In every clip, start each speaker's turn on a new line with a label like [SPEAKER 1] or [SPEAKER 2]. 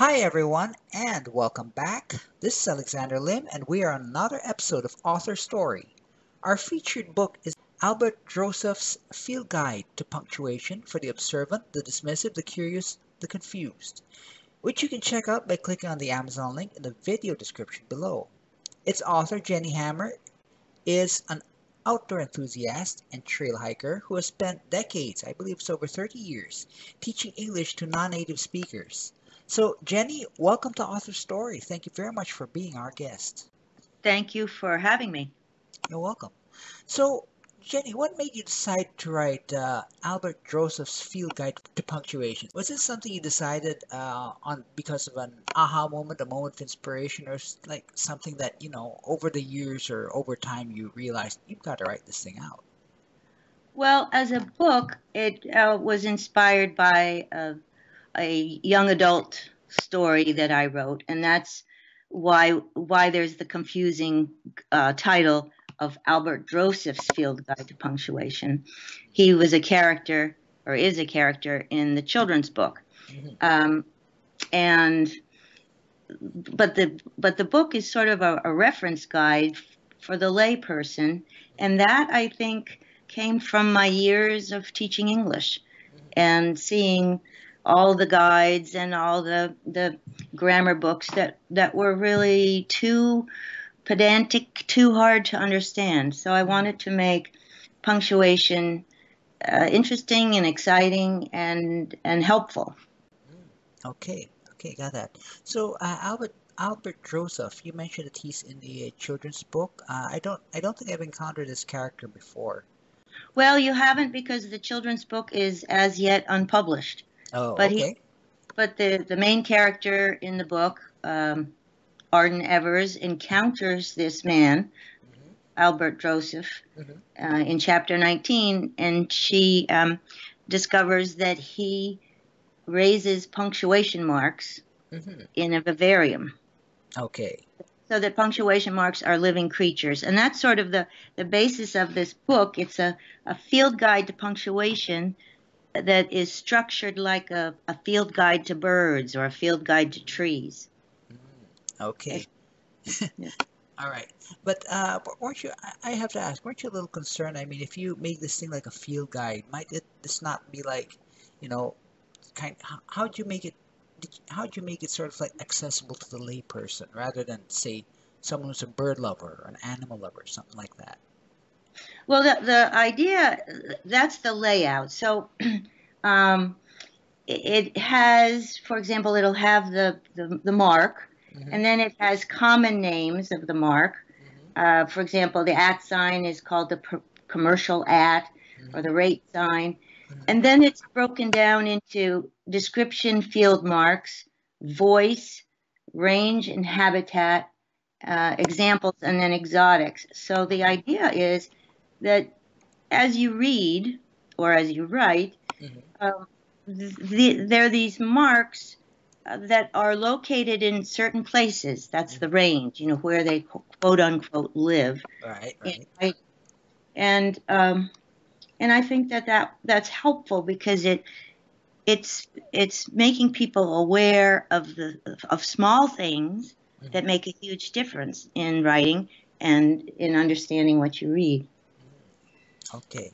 [SPEAKER 1] Hi, everyone, and welcome back. This is Alexander Lim, and we are on another episode of Author Story. Our featured book is Albert Drosoph's Field Guide to Punctuation for the Observant, the Dismissive, the Curious, the Confused, which you can check out by clicking on the Amazon link in the video description below. Its author, Jenny Hammer, is an outdoor enthusiast and trail hiker who has spent decades, I believe it's over 30 years, teaching English to non-native speakers. So, Jenny, welcome to Author Story. Thank you very much for being our guest.
[SPEAKER 2] Thank you for having me.
[SPEAKER 1] You're welcome. So, Jenny, what made you decide to write uh, Albert Drosoph's Field Guide to Punctuation? Was this something you decided uh, on because of an aha moment, a moment of inspiration, or like something that you know over the years or over time you realized you've got to write this thing out?
[SPEAKER 2] Well, as a book, it uh, was inspired by a, young adult story that I wrote, and that's why why there's the confusing uh, title of Albert Drosoph's Field Guide to Punctuation. He was a character, or is a character, in the children's book. Mm-hmm. Um, and but the but the book is sort of a, a reference guide for the layperson, and that I think came from my years of teaching English mm-hmm. and seeing all the guides and all the the grammar books that that were really too pedantic, too hard to understand. So I wanted to make punctuation uh, interesting and exciting and and helpful.
[SPEAKER 1] Okay, okay, got that. So uh, Albert Albert Drosoph, you mentioned that he's in the children's book. Uh, I don't I don't think I've encountered this character before.
[SPEAKER 2] Well, you haven't because the children's book is as yet unpublished.
[SPEAKER 1] Oh, but okay. He,
[SPEAKER 2] but the the main character in the book, um, Arden Evers encounters this man, mm-hmm. Albert Drosoph, mm-hmm. uh, in chapter 19, and she um, discovers that he raises punctuation marks mm-hmm. in a vivarium.
[SPEAKER 1] Okay.
[SPEAKER 2] So that punctuation marks are living creatures. And that's sort of the, the basis of this book. It's a, a field guide to punctuation that is structured like a, a field guide to birds or a field guide to trees.
[SPEAKER 1] Okay. yeah. All right. But uh, weren't you? I have to ask. Weren't you a little concerned? I mean, if you make this thing like a field guide, might it this not be like, you know, kind? How, how'd you make it? You, how'd you make it sort of like accessible to the layperson rather than say someone who's a bird lover or an animal lover, something like that?
[SPEAKER 2] Well, the the idea that's the layout. So. um, it has, for example, it'll have the, the, the mark, Mm-hmm. And then it has common names of the mark. Mm-hmm. Uh, for example, the at sign is called the pr- commercial at mm-hmm. or the rate sign. Mm-hmm. And then it's broken down into description field marks, voice, range and habitat, uh, examples, and then exotics. So the idea is that as you read or as you write, mm-hmm. uh, the, there are these marks that are located in certain places. That's the range, you know, where they quote unquote live.
[SPEAKER 1] Right, right.
[SPEAKER 2] And, and um, and I think that, that that's helpful because it it's it's making people aware of the of small things mm-hmm. that make a huge difference in writing and in understanding what you read.
[SPEAKER 1] Okay,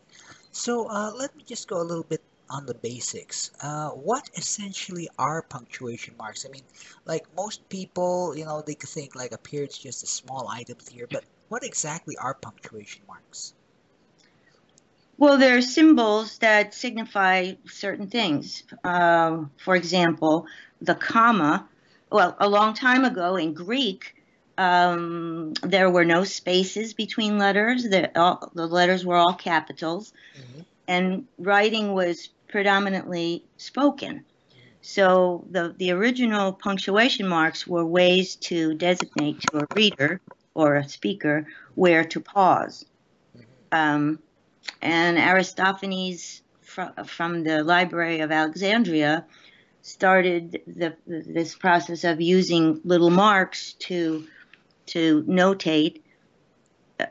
[SPEAKER 1] so uh, let me just go a little bit on the basics. Uh, what essentially are punctuation marks? I mean, like most people, you know, they could think like a period's just a small item here, but what exactly are punctuation marks?
[SPEAKER 2] Well, they're symbols that signify certain things. Uh, for example, the comma. Well, a long time ago in Greek, um, there were no spaces between letters. The, all, the letters were all capitals. Mm-hmm. And writing was predominantly spoken. So the, the original punctuation marks were ways to designate to a reader or a speaker where to pause. Um, and Aristophanes fr- from the Library of Alexandria started the, this process of using little marks to to notate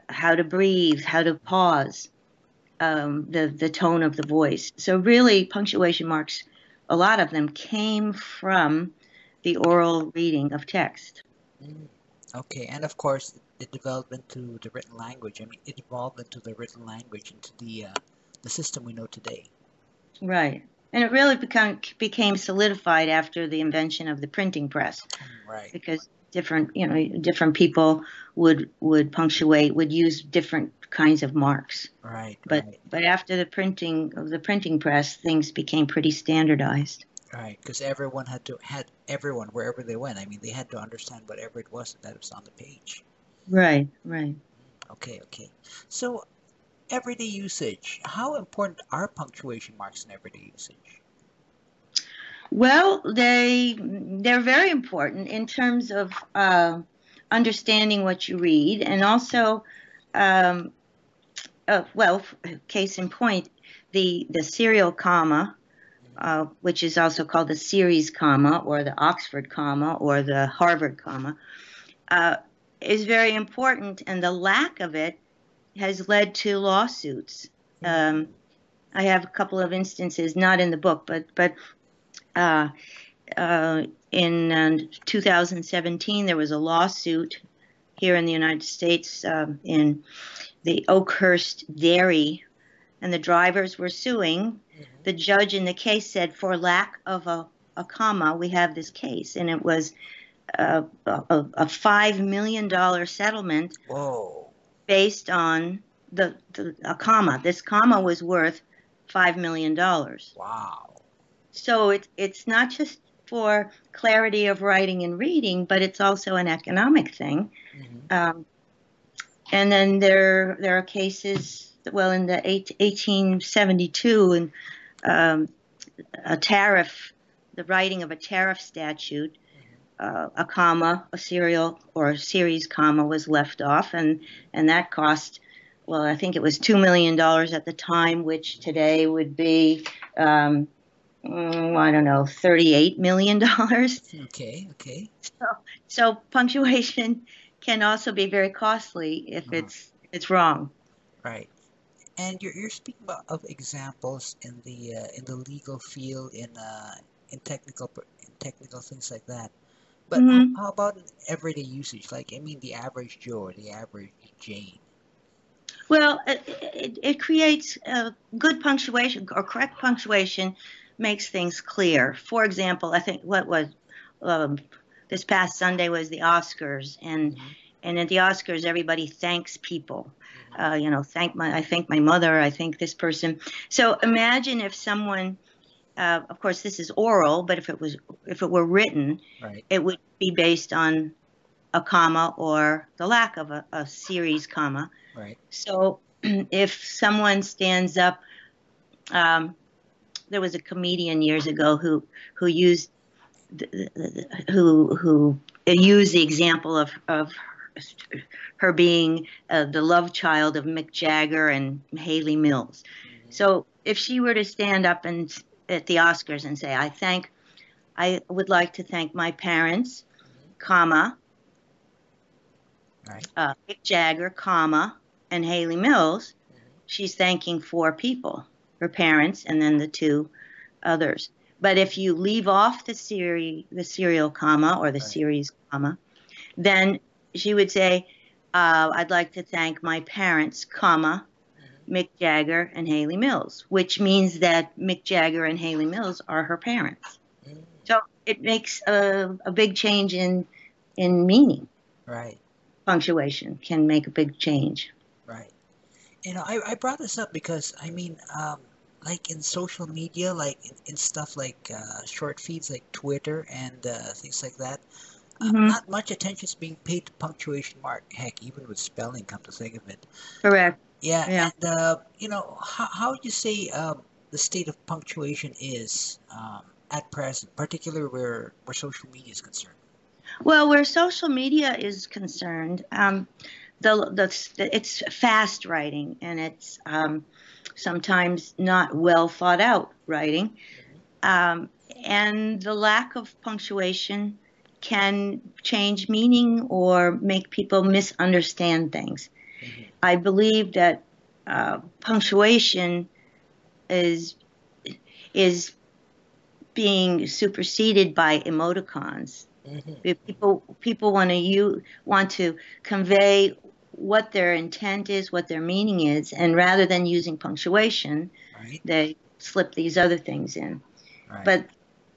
[SPEAKER 2] how to breathe, how to pause um, the the tone of the voice. So really, punctuation marks, a lot of them came from the oral reading of text.
[SPEAKER 1] Mm, okay, and of course, it developed into the written language. I mean, it evolved into the written language, into the uh, the system we know today.
[SPEAKER 2] Right. And it really become, became solidified after the invention of the printing press.
[SPEAKER 1] Right.
[SPEAKER 2] Because different, you know, different people would would punctuate, would use different kinds of marks.
[SPEAKER 1] Right.
[SPEAKER 2] But
[SPEAKER 1] right.
[SPEAKER 2] but after the printing of the printing press, things became pretty standardized.
[SPEAKER 1] Right, because everyone had to had everyone wherever they went. I mean, they had to understand whatever it was that was on the page.
[SPEAKER 2] Right, right.
[SPEAKER 1] Mm, okay, okay. So, everyday usage. How important are punctuation marks in everyday usage?
[SPEAKER 2] Well, they they're very important in terms of uh, understanding what you read, and also, um, uh, well, case in point, the the serial comma, uh, which is also called the series comma, or the Oxford comma, or the Harvard comma, uh, is very important, and the lack of it has led to lawsuits. Um, I have a couple of instances, not in the book, but but uh, uh, in uh, 2017 there was a lawsuit here in the United States um, in the Oakhurst Dairy, and the drivers were suing. Mm-hmm. The judge in the case said, for lack of a, a comma, we have this case, and it was a, a, a five million dollar settlement
[SPEAKER 1] Whoa.
[SPEAKER 2] based on the, the a comma. This comma was worth five million dollars.
[SPEAKER 1] Wow.
[SPEAKER 2] So it's it's not just for clarity of writing and reading, but it's also an economic thing. Mm-hmm. Um, and then there there are cases. Well, in the eight, 1872, and um, a tariff, the writing of a tariff statute, uh, a comma, a serial or a series comma was left off, and and that cost. Well, I think it was two million dollars at the time, which today would be um, mm, I don't know, thirty-eight million dollars.
[SPEAKER 1] Okay, okay.
[SPEAKER 2] So, so punctuation can also be very costly if uh-huh. it's it's wrong.
[SPEAKER 1] Right. And you're, you're speaking about of examples in the uh, in the legal field in uh, in technical in technical things like that. But mm-hmm. how, how about everyday usage? Like I mean, the average Joe or the average Jane.
[SPEAKER 2] Well, it, it, it creates uh, good punctuation or correct punctuation makes things clear. For example, I think what was um, this past Sunday was the Oscars, and mm-hmm. and at the Oscars, everybody thanks people. Mm-hmm. Uh, you know, thank my I thank my mother. I thank this person. So imagine if someone, uh, of course, this is oral, but if it was if it were written,
[SPEAKER 1] right.
[SPEAKER 2] it would be based on a comma or the lack of a, a series comma.
[SPEAKER 1] Right.
[SPEAKER 2] So if someone stands up. Um, there was a comedian years ago who who used who who used the example of of her being uh, the love child of Mick Jagger and Hayley Mills. Mm-hmm. So if she were to stand up and at the Oscars and say, "I thank, I would like to thank my parents, mm-hmm. comma,
[SPEAKER 1] right.
[SPEAKER 2] uh, Mick Jagger, comma, and Hayley Mills," mm-hmm. she's thanking four people her parents, and then the two others. But if you leave off the series, the serial comma or the right. series comma, then she would say, uh, "I'd like to thank my parents, comma, mm-hmm. Mick Jagger and Hayley Mills," which means that Mick Jagger and Hayley Mills are her parents. Mm-hmm. So it makes a, a big change in in meaning.
[SPEAKER 1] Right.
[SPEAKER 2] Punctuation can make a big change.
[SPEAKER 1] You know, I, I brought this up because I mean, um, like in social media, like in, in stuff like uh, short feeds like Twitter and uh, things like that, uh, mm-hmm. not much attention is being paid to punctuation mark. Heck, even with spelling, come to think of it.
[SPEAKER 2] Correct.
[SPEAKER 1] Yeah, yeah. and uh, you know, how how would you say um, the state of punctuation is um, at present, particularly where where social media is concerned?
[SPEAKER 2] Well, where social media is concerned, the, the it's fast writing and it's um, sometimes not well thought out writing, um, and the lack of punctuation can change meaning or make people misunderstand things. Mm-hmm. I believe that uh, punctuation is is being superseded by emoticons. Mm-hmm. People people want to you want to convey what their intent is, what their meaning is, and rather than using punctuation, right. they slip these other things in. Right. But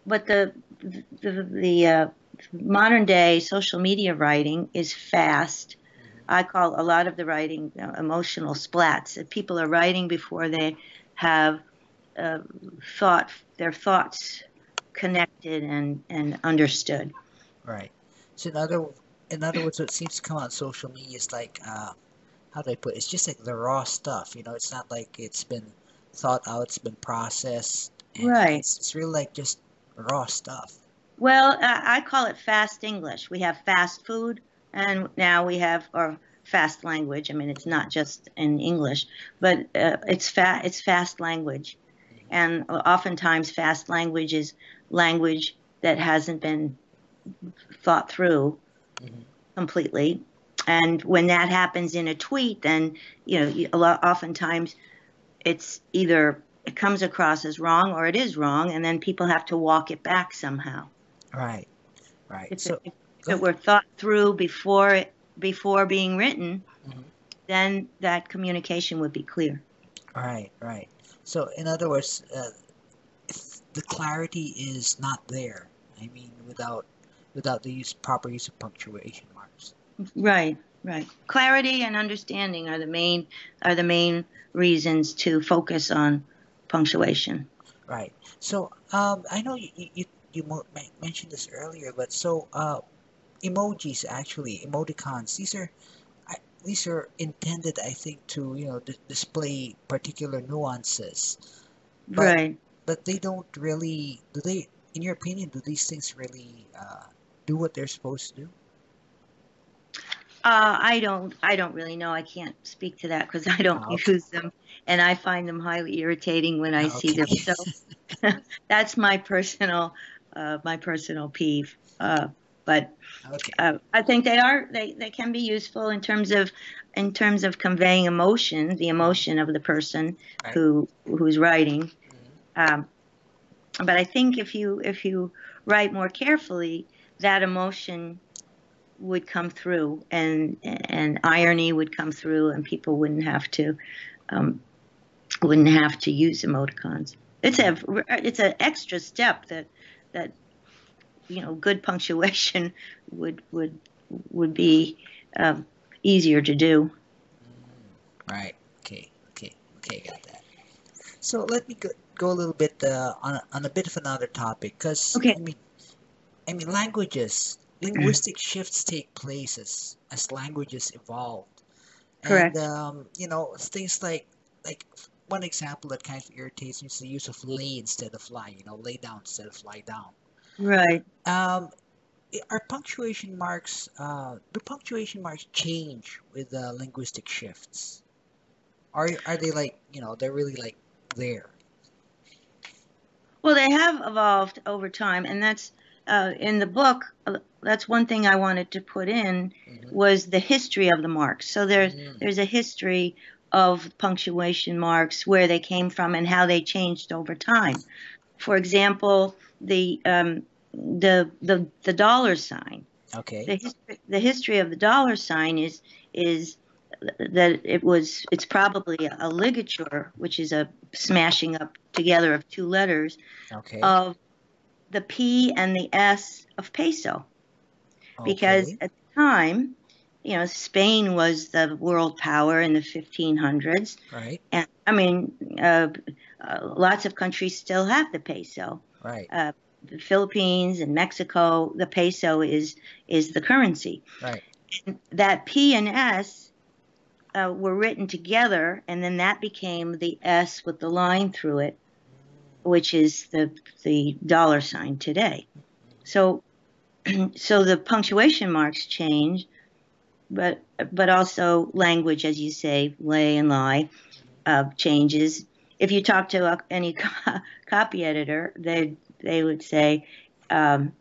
[SPEAKER 2] but the the, the uh, modern day social media writing is fast. Mm-hmm. I call a lot of the writing uh, emotional splats. People are writing before they have uh, thought their thoughts connected and, and understood.
[SPEAKER 1] Right. So in other in other words, what seems to come on social media is like uh, how do I put it? It's just like the raw stuff. You know, it's not like it's been thought out, it's been processed.
[SPEAKER 2] right.
[SPEAKER 1] It's, it's really like just raw stuff.
[SPEAKER 2] Well, I call it fast English. We have fast food, and now we have our fast language. I mean, it's not just in English, but uh, it's fast. It's fast language, and oftentimes fast language is language that hasn't been thought through mm-hmm. completely. And when that happens in a tweet, then you know, a lot, oftentimes it's either it comes across as wrong or it is wrong, and then people have to walk it back somehow.
[SPEAKER 1] Right, right.
[SPEAKER 2] If, so, it, if it were thought through before before being written, mm-hmm. then that communication would be clear.
[SPEAKER 1] Right, right. So, in other words, uh, the clarity is not there, I mean, without without the use proper use of punctuation marks.
[SPEAKER 2] Right, right. Clarity and understanding are the main are the main reasons to focus on punctuation.
[SPEAKER 1] Right. So, um, I know you, you you mentioned this earlier, but so uh, emojis actually emoticons these are these are intended i think to you know display particular nuances
[SPEAKER 2] but, right
[SPEAKER 1] but they don't really do they in your opinion do these things really uh, do what they're supposed to do
[SPEAKER 2] uh, I don't. I don't really know. I can't speak to that because I don't oh, okay. use them, and I find them highly irritating when I okay. see them. So that's my personal, uh, my personal peeve. Uh, but okay. uh, I think they are they, they can be useful in terms of in terms of conveying emotion, the emotion of the person right. who who's writing. Mm-hmm. Um, but I think if you if you write more carefully, that emotion would come through, and and irony would come through, and people wouldn't have to um, wouldn't have to use emoticons. It's a it's an extra step that that you know, good punctuation would would would be um, easier to do.
[SPEAKER 1] Right. Okay. Okay. Okay. Got that. So let me go, go a little bit uh, on a, on a bit of another topic because
[SPEAKER 2] okay.
[SPEAKER 1] I mean, I mean languages, linguistic shifts take place as as languages evolve.
[SPEAKER 2] Correct.
[SPEAKER 1] And um, you know things like like one example that kind of irritates me is the use of lay instead of lie. You know, lay down instead of lie down.
[SPEAKER 2] Right.
[SPEAKER 1] Um, are punctuation marks, uh, do punctuation marks change with uh, linguistic shifts? Are, are they like, you know, they're really like there?
[SPEAKER 2] Well, they have evolved over time, and that's uh, in the book. Uh, that's one thing I wanted to put in mm-hmm. was the history of the marks. So there's mm-hmm. there's a history of punctuation marks, where they came from, and how they changed over time. For example, the um, the the the dollar sign.
[SPEAKER 1] Okay.
[SPEAKER 2] The history, the history of the dollar sign is is that it was it's probably a ligature, which is a smashing up together of two letters
[SPEAKER 1] okay.
[SPEAKER 2] of the P and the S of peso. Okay. Because at the time, you know, Spain was the world power in the 1500s.
[SPEAKER 1] Right.
[SPEAKER 2] And I mean, uh, uh, lots of countries still have the peso.
[SPEAKER 1] Right.
[SPEAKER 2] Uh, the Philippines and Mexico, the peso is is the currency.
[SPEAKER 1] Right.
[SPEAKER 2] And that P and S uh, were written together, and then that became the S with the line through it, which is the the dollar sign today. So, so the punctuation marks change, but but also language, as you say, lay and lie, uh, changes if you talk to any co- copy editor, they they would say, um,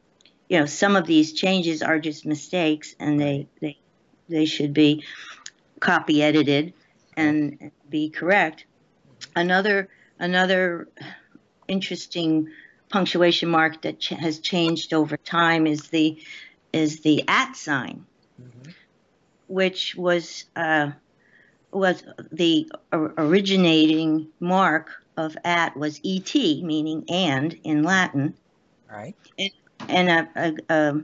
[SPEAKER 2] you know, some of these changes are just mistakes, and they they they should be copy edited and be correct. Another another interesting punctuation mark that ch- has changed over time is the is the at sign, mm-hmm. which was uh, was the originating mark of at was et, meaning and in Latin.
[SPEAKER 1] Right.
[SPEAKER 2] And, and a, a, a,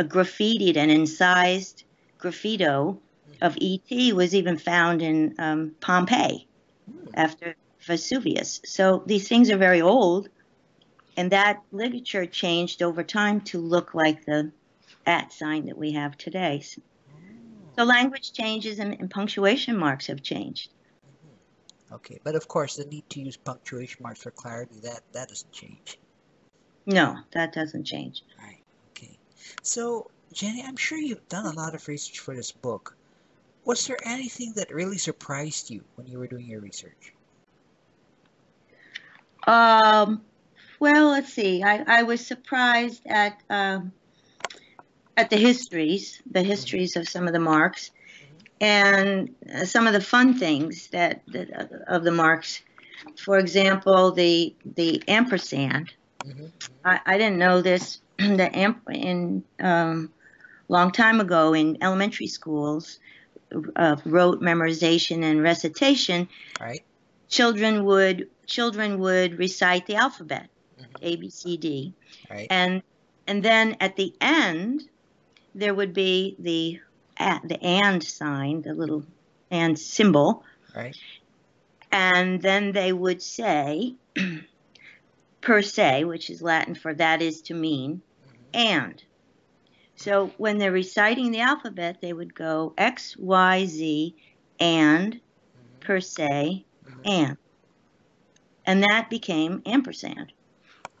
[SPEAKER 2] a graffitied and incised graffito of ET was even found in um, Pompeii hmm. after Vesuvius. So these things are very old, and that ligature changed over time to look like the at sign that we have today. So language changes and, and punctuation marks have changed.
[SPEAKER 1] Okay, but of course the need to use punctuation marks for clarity that that doesn't change.
[SPEAKER 2] No, that doesn't change.
[SPEAKER 1] Right. Okay. So Jenny, I'm sure you've done a lot of research for this book. Was there anything that really surprised you when you were doing your research?
[SPEAKER 2] Um, well, let's see. I, I was surprised at um, at the histories, the histories of some of the marks, and some of the fun things that, that uh, of the marks. For example, the the ampersand. Mm-hmm. I, I didn't know this. the amp in um, long time ago in elementary schools, uh, rote memorization and recitation,
[SPEAKER 1] right.
[SPEAKER 2] children would children would recite the alphabet, mm-hmm. A B C D,
[SPEAKER 1] right.
[SPEAKER 2] and and then at the end there would be the the and sign, the little and symbol,
[SPEAKER 1] right.
[SPEAKER 2] And then they would say per se, which is Latin for that is to mean, mm-hmm. and. So when they're reciting the alphabet, they would go X, Y, Z, and, mm-hmm. per se, mm-hmm. and. And that became ampersand.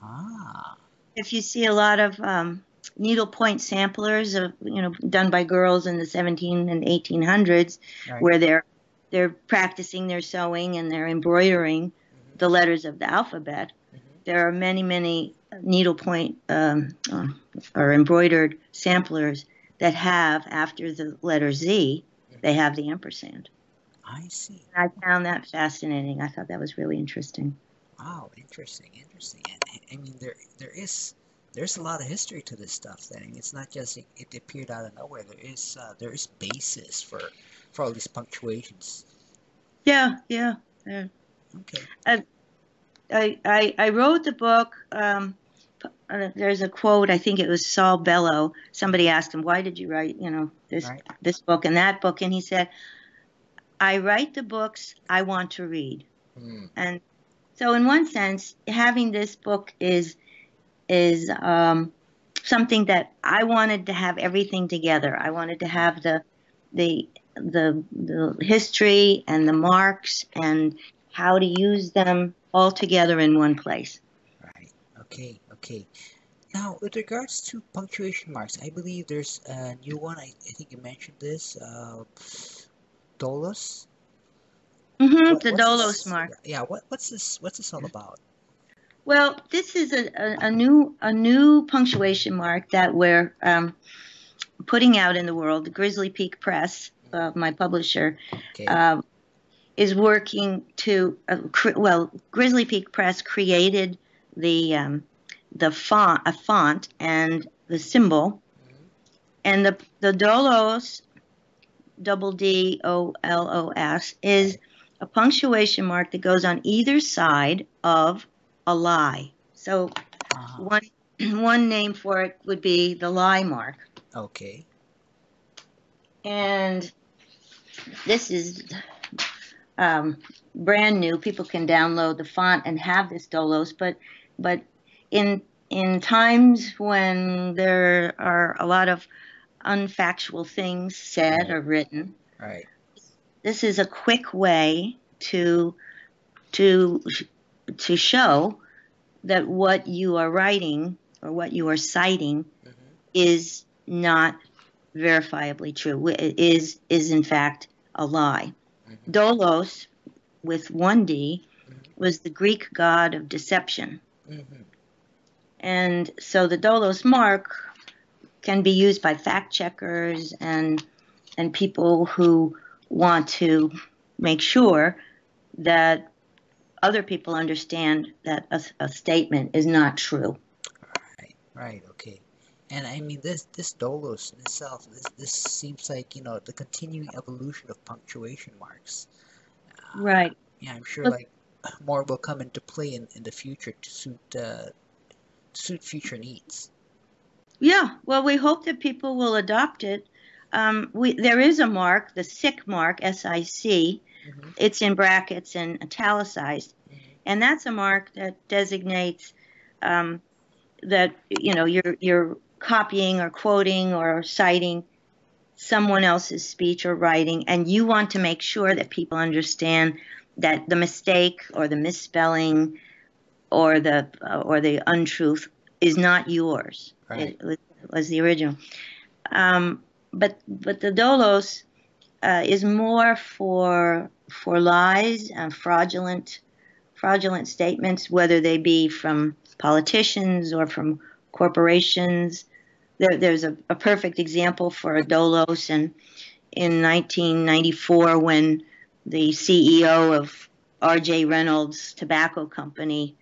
[SPEAKER 1] Ah.
[SPEAKER 2] If you see a lot of um, needlepoint samplers of you know done by girls in the 17 and 1800s, right. where they're they're practicing their sewing and they're embroidering mm-hmm. the letters of the alphabet. Mm-hmm. There are many many needlepoint um, uh, or embroidered samplers that have after the letter Z, they have the ampersand.
[SPEAKER 1] I see.
[SPEAKER 2] I found that fascinating. I thought that was really interesting.
[SPEAKER 1] Wow, interesting, interesting. And I mean, there there is there's a lot of history to this stuff. Then it's not just it, it appeared out of nowhere. There is uh, there is basis for for all these punctuations.
[SPEAKER 2] Yeah, yeah, yeah.
[SPEAKER 1] Okay.
[SPEAKER 2] I, I I wrote the book. Um, uh, there's a quote. I think it was Saul Bellow. Somebody asked him, "Why did you write, you know, this right. this book and that book?" And he said, "I write the books I want to read." Mm. And so, in one sense, having this book is is um, something that I wanted to have everything together. I wanted to have the the the the history and the marks and how to use them all together in one place.
[SPEAKER 1] Right. Okay. Okay. Now, with regards to punctuation marks, I believe there's a new one. I, I think you mentioned this. Uh, Dolos.
[SPEAKER 2] Mm-hmm. What, the Dolos
[SPEAKER 1] this?
[SPEAKER 2] mark.
[SPEAKER 1] Yeah. What, what's this? What's this all about?
[SPEAKER 2] Well, this is a, a, a new a new punctuation mark that we're um, putting out in the world. The Grizzly Peak Press, uh, my publisher,
[SPEAKER 1] okay. uh,
[SPEAKER 2] is working to. Uh, cre- well, Grizzly Peak Press created the um, the font, a font, and the symbol, mm-hmm. and the the Dolos, double D O L O S, is a punctuation mark that goes on either side of a lie. So uh-huh. one one name for it would be the lie mark.
[SPEAKER 1] Okay.
[SPEAKER 2] And this is um, brand new. People can download the font and have this Dolos, but but in in times when there are a lot of unfactual things said or written,
[SPEAKER 1] right.
[SPEAKER 2] this is a quick way to to to show that what you are writing or what you are citing mm-hmm. is not verifiably true. Is is in fact a lie. Mm-hmm. Dolos, with one D, mm-hmm. was the Greek god of deception. Mm-hmm. And so the Dolos mark can be used by fact checkers and and people who want to make sure that other people understand that a, a statement is not true.
[SPEAKER 1] Right, right, okay. And I mean, this this Dolos in itself, this this seems like you know the continuing evolution of punctuation marks.
[SPEAKER 2] Uh, right.
[SPEAKER 1] Yeah, I'm sure like more will come into play in, in the future to suit uh, suit future needs.
[SPEAKER 2] Yeah, well, we hope that people will adopt it. Um, we, there is a mark, the SIC mark, S-I-C. Mm-hmm. It's in brackets and italicized, mm-hmm. and that's a mark that designates um, that you know you're you're copying or quoting or citing someone else's speech or writing, and you want to make sure that people understand that the mistake or the misspelling or the uh, or the untruth is not yours.
[SPEAKER 1] Right.
[SPEAKER 2] It was, was the original. Um, but but the dolos uh, is more for for lies and fraudulent fraudulent statements, whether they be from politicians or from corporations. There, there's a, a, perfect example for a dolos in in 1994 when the CEO of R.J. Reynolds Tobacco Company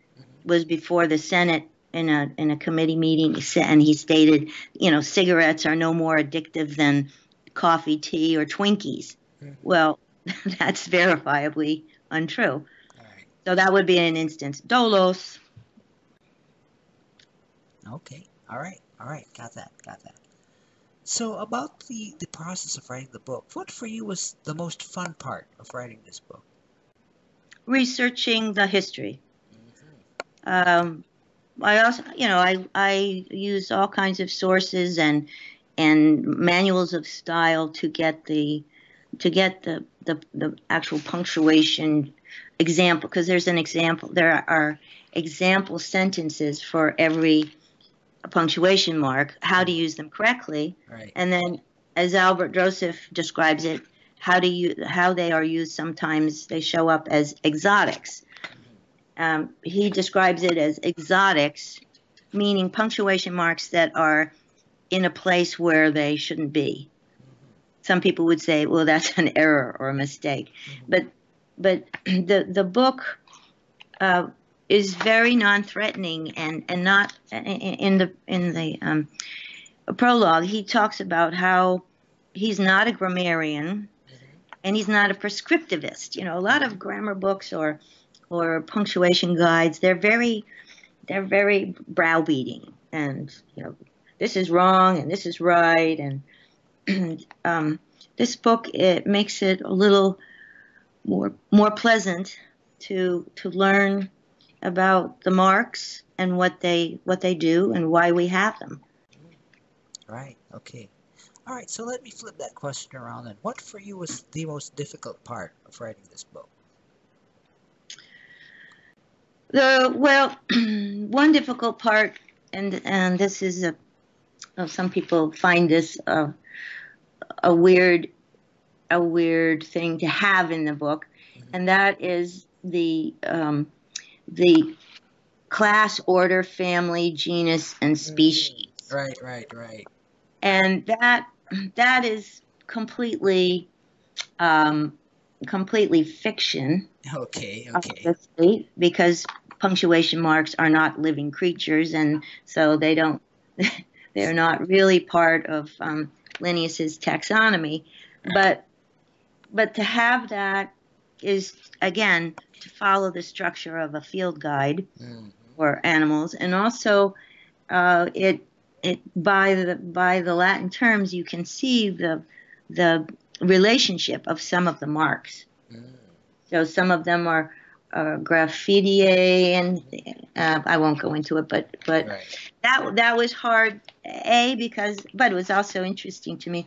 [SPEAKER 2] was before the Senate in a in a committee meeting, and he stated, you know, cigarettes are no more addictive than coffee, tea, or Twinkies. Well, that's verifiably untrue. Right. So that would be an instance. Dolos.
[SPEAKER 1] Okay. All right. All right. Got that. Got that. So about the the process of writing the book, what for you was the most fun part of writing this book?
[SPEAKER 2] Researching the history. Mm-hmm. Um, I also, you know, I I use all kinds of sources and and manuals of style to get the to get the the, the actual punctuation example because there's an example there are example sentences for every punctuation mark how to use them correctly
[SPEAKER 1] right.
[SPEAKER 2] and then as Albert Drosoph describes it how do you how they are used sometimes they show up as exotics um, he describes it as exotics, meaning punctuation marks that are in a place where they shouldn't be. Some people would say, well, that's an error or a mistake. But but the the book uh, is very non-threatening and and not in the in the um, prologue. He talks about how he's not a grammarian and he's not a prescriptivist. You know, a lot of grammar books or or punctuation guides, they're very they're very browbeating and you know this is wrong and this is right and um, this book it makes it a little more more pleasant to to learn about the marks and what they what they do and why we have them.
[SPEAKER 1] Right. Okay. All right. So let me flip that question around. And what for you was the most difficult part of writing this book?
[SPEAKER 2] The well, one difficult part, and and this is a, some people find this a, a weird, a weird thing to have in the book, mm-hmm. and that is the um, the class, order, family, genus, and mm-hmm. species.
[SPEAKER 1] Right, right, right.
[SPEAKER 2] And that that is completely um, completely fiction.
[SPEAKER 1] Okay, okay.
[SPEAKER 2] Because punctuation marks are not living creatures, and so they don't. they're not really part of um, Linnaeus's taxonomy, but but to have that is again to follow the structure of a field guide mm-hmm. for animals, and also uh, it it by the by the Latin terms you can see the the relationship of some of the marks. Mm. So some of them are, are graffiti, and uh, I won't go into it, but but right. that that was hard. A because, but it was also interesting to me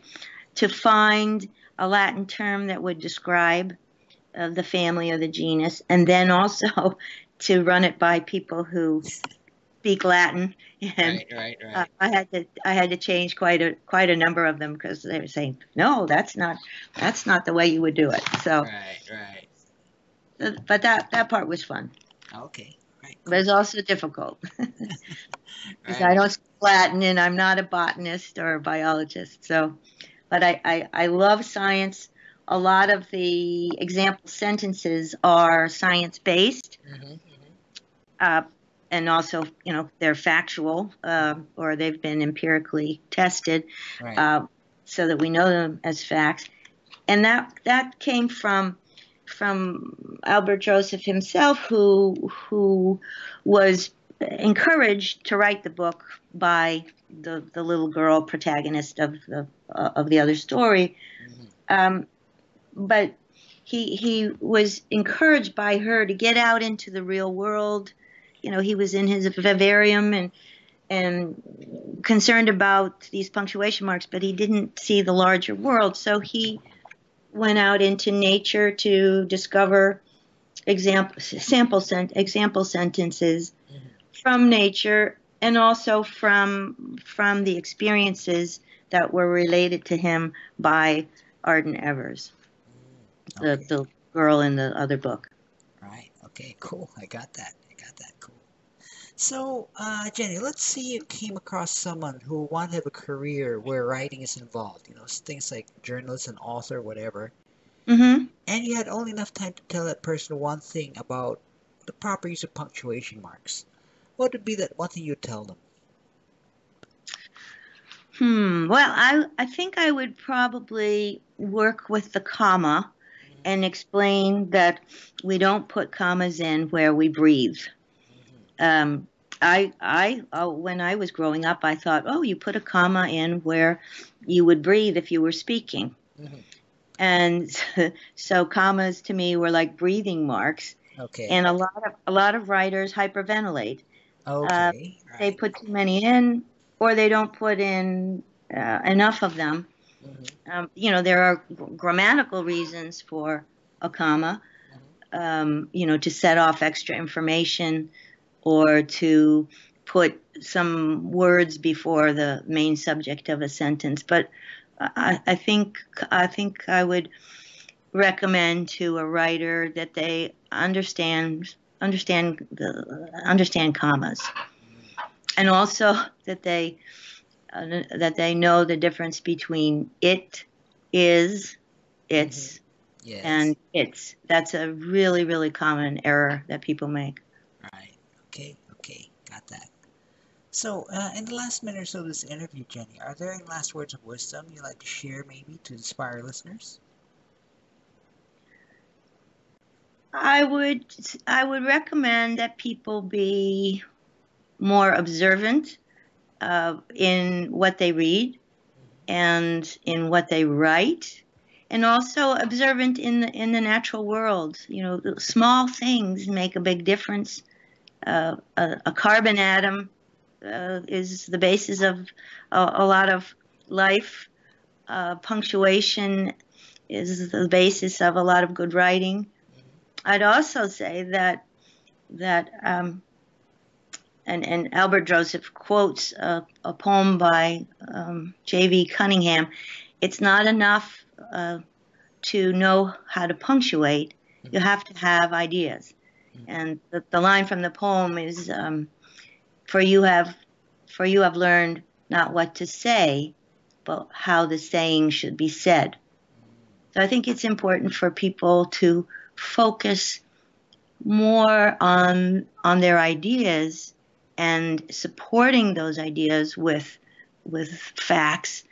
[SPEAKER 2] to find a Latin term that would describe uh, the family or the genus, and then also to run it by people who speak Latin, and
[SPEAKER 1] right, right, right. Uh,
[SPEAKER 2] I had to I had to change quite a quite a number of them because they were saying no, that's not that's not the way you would do it. So
[SPEAKER 1] right, right.
[SPEAKER 2] But that that part was fun.
[SPEAKER 1] Okay, right.
[SPEAKER 2] Cool. But it's also difficult because right. I don't speak Latin and I'm not a botanist or a biologist. So, but I, I I love science a lot of the example sentences are science based. Mm-hmm, uh, and also, you know, they're factual uh, or they've been empirically tested, right. uh, so that we know them as facts. And that that came from from Albert Drosoph himself, who who was encouraged to write the book by the the little girl protagonist of the uh, of the other story. Mm-hmm. Um, but he he was encouraged by her to get out into the real world. You know, he was in his vivarium and and concerned about these punctuation marks, but he didn't see the larger world. So he went out into nature to discover example sample sent, example sentences mm-hmm. from nature and also from from the experiences that were related to him by Arden Evers the okay. the girl in the other book.
[SPEAKER 1] Right. Okay. Cool. I got that. I got that. So, uh, Jenny, let's see you came across someone who wanted to have a career where writing is involved. You know, things like journalist and author, whatever.
[SPEAKER 2] Mm-hmm.
[SPEAKER 1] And you had only enough time to tell that person one thing about the proper use of punctuation marks. What would be that one thing you'd tell them?
[SPEAKER 2] Hmm. Well, I I think I would probably work with the comma and explain that we don't put commas in where we breathe. Um, I, I, uh, when I was growing up, I thought, oh, you put a comma in where you would breathe if you were speaking. Mm-hmm. And so commas to me were like breathing marks.
[SPEAKER 1] Okay.
[SPEAKER 2] And a lot of a lot of writers hyperventilate.
[SPEAKER 1] Okay. Uh,
[SPEAKER 2] right. They put too many in, or they don't put in uh, enough of them. Mm-hmm. Um, you know, there are grammatical reasons for a comma, mm-hmm. um, you know, to set off extra information or to put some words before the main subject of a sentence. But I, I think I think I would recommend to a writer that they understand understand the understand commas, and also that they uh, that they know the difference between it is, it's, mm-hmm. yes. and it's. That's a really, really common error that people make.
[SPEAKER 1] Okay. Okay. Got that. So, uh, in the last minute or so of this interview, Jenny, are there any last words of wisdom you'd like to share, maybe, to inspire listeners?
[SPEAKER 2] I would I would recommend that people be more observant uh, in what they read and in what they write and also observant in the in the natural world you know small things make a big difference uh, a, a, carbon atom uh, is the basis of a, a lot of life uh, punctuation is the basis of a lot of good writing i'd also say that that um, and, and Albert Drosoph quotes a, a poem by um, J.V. Cunningham. It's not enough uh, to know how to punctuate. You have to have ideas. And the, the line from the poem is, um, "For you have, for you have learned not what to say, but how the saying should be said." So I think it's important for people to focus more on on their ideas and supporting those ideas with with facts,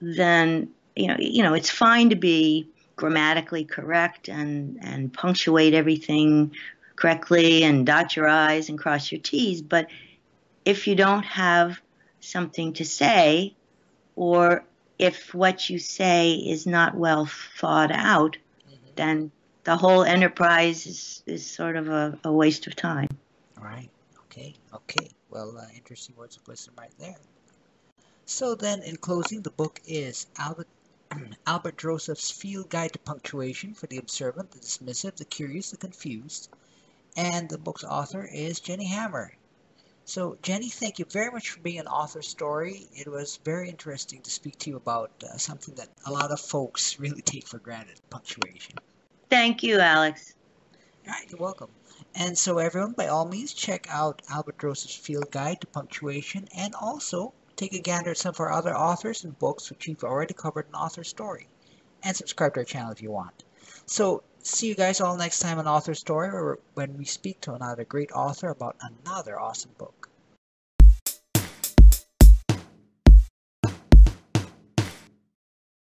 [SPEAKER 2] then you know you know it's fine to be grammatically correct and and punctuate everything correctly and dot your i's and cross your t's, but if you don't have something to say or if what you say is not well thought out, mm-hmm. then the whole enterprise is, is sort of a, a waste of time.
[SPEAKER 1] All right. Okay, okay. Well, uh, interesting words of wisdom right there. So then, in closing, the book is Albert, Albert Drosoph's Field Guide to Punctuation for the Observant, the Dismissive, the Curious, the Confused. And the book's author is Jenny Hammer. So, Jenny, thank you very much for being an author story. It was very interesting to speak to you about uh, something that a lot of folks really take for granted punctuation.
[SPEAKER 2] Thank you, Alex.
[SPEAKER 1] All right, you're welcome. And so everyone, by all means, check out Albert Drosoph's Field Guide to Punctuation and also take a gander at some of our other authors and books which we've already covered in Author Story. and subscribe to our channel if you want. So see you guys all next time on Author Story or when we speak to another great author about another awesome book.